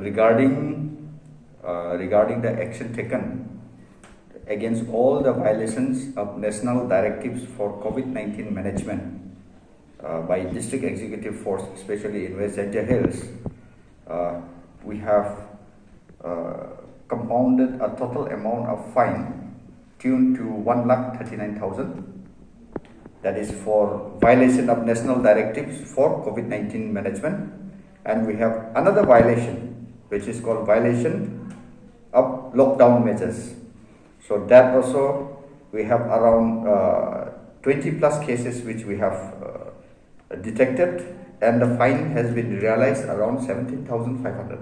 regarding uh, regarding the action taken against all the violations of national directives for COVID-19 management uh, by district executive force, especially in West Jaintia Hills, uh, we have uh, compounded a total amount of fine tuned to one lakh thirty-nine thousand. That is for violation of national directives for COVID-19 management, and we have another violation, which is called violation of lockdown measures. So that also we have around uh, 20 plus cases which we have uh, detected, and the fine has been realized around 17,500.